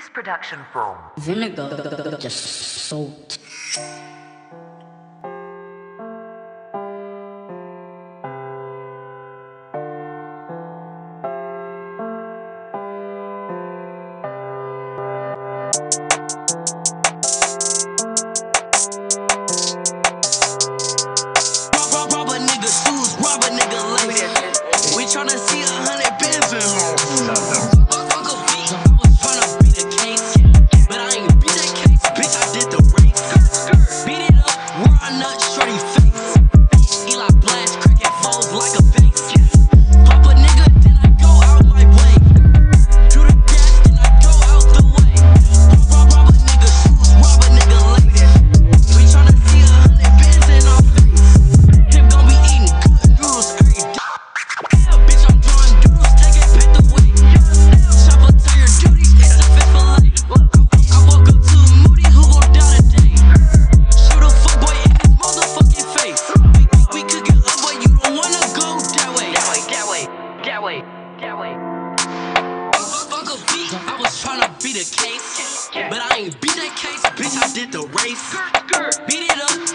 This production from vinegar, just salt. you Fuck a beat, I was tryna beat a case. But I ain't beat that case, bitch, I did the race. Beat it up,